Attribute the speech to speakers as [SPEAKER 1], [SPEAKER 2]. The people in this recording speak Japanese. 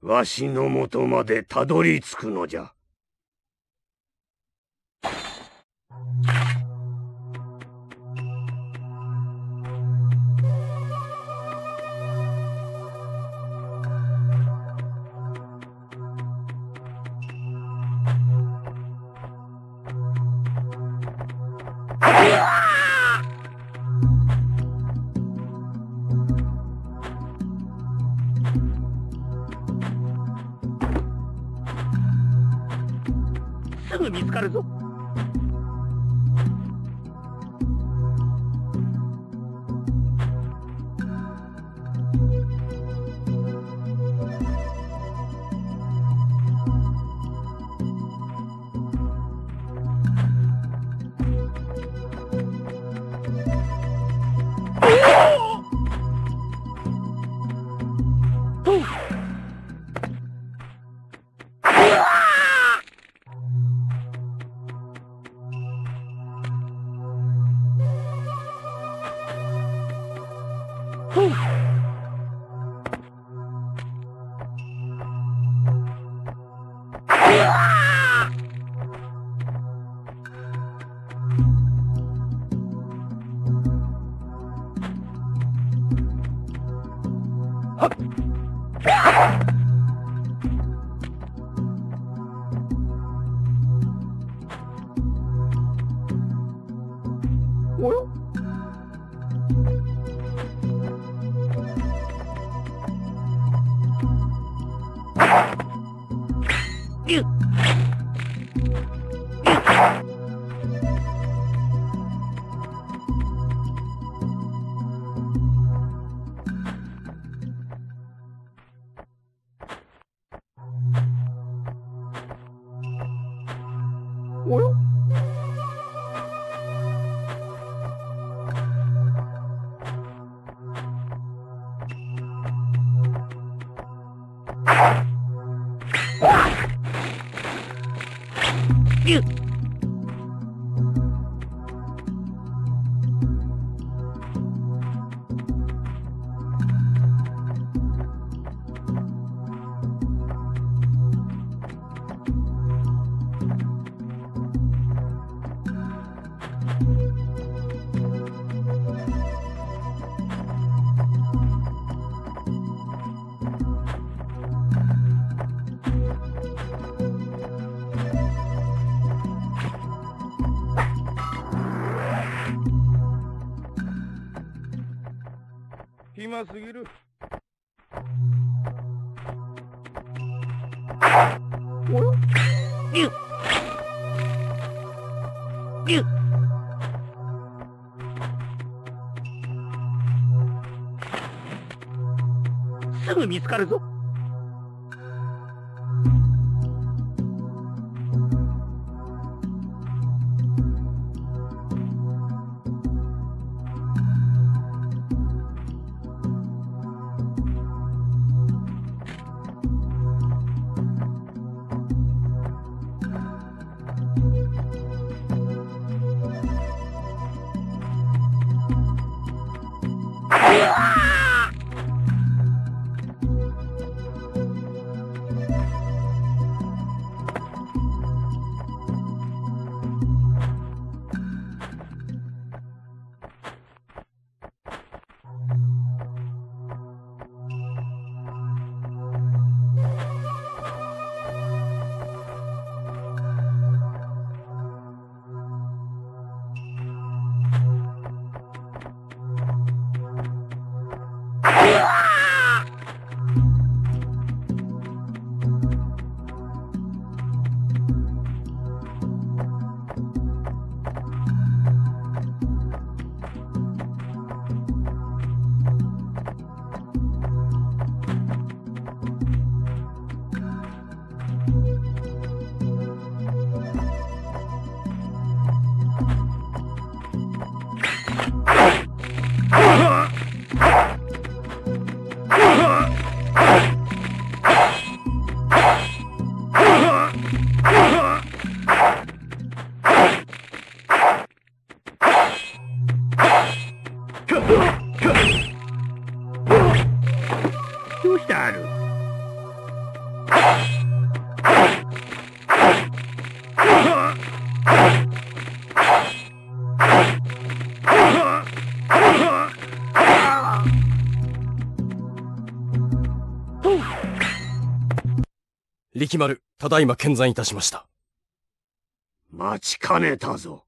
[SPEAKER 1] わしのもとまでたどり着くのじゃ。すぐ見つかるぞ。およゆ you.
[SPEAKER 2] 暇すぎる。
[SPEAKER 1] およゆっゆっすぐ見つかるぞ。Yeah! どうしある？
[SPEAKER 3] 力丸、ただいま健在いたしました。
[SPEAKER 1] 待ちかねたぞ。